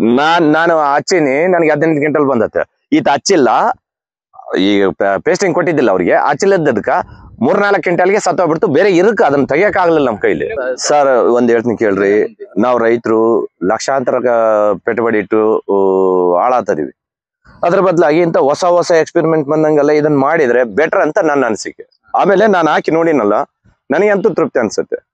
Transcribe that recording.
ನಾನ್ ನಾನು ಹಚ್ಚಿನಿ ನನಗೆ ಹದಿನೆಂಟು ಗಂಟೆಲ್ ಬಂದತ್ತೆ. ಈತ ಹಚ್ಚಿಲ್ಲ ಈ ಪೇಸ್ಟಿಂಗ್ ಕೊಟ್ಟಿದ್ದಿಲ್ಲ ಅವ್ರಿಗೆ. ಹಚ್ಚಿಲ್ಲದಕ್ಕ ಮೂರ್ನಾಲ್ಕು ಕ್ವಿಂಟಲ್ಗೆ ಸತ್ತೋಗ್ಬಿಡ್ತು ಬೇರೆ ಇರಕ್ ಅದನ್ನ ತೆಗಿಯಕ್ ಆಗ್ಲಿಲ್ಲ ನಮ್ ಕೈಲಿ. ಸರ್ ಒಂದ್ ಹೇಳ್ತೀನಿ ಕೇಳ್ರಿ. ನಾವ್ ರೈತರು ಲಕ್ಷಾಂತರ ಕ- ಇಟ್ಟು ಹಾಳಾತದೀವಿ ಅದ್ರ ಬದಲಾಗಿ ಇಂತ ಹೊಸ ಹೊಸ ಎಕ್ಸ್ಪೆರಿಮೆಂಟ್ ಬಂದಂಗೆಲ್ಲ ಇದನ್ನ ಮಾಡಿದ್ರೆ ಬೆಟರ್ ಅಂತ ನನ್ನ ಅನಿಸಿಕೆ. ಆಮೇಲೆ ನಾನು ಹಾಕಿ ನೋಡಿನಲ್ಲ ನನಗಂತೂ ತೃಪ್ತಿ ಅನ್ಸುತ್ತೆ.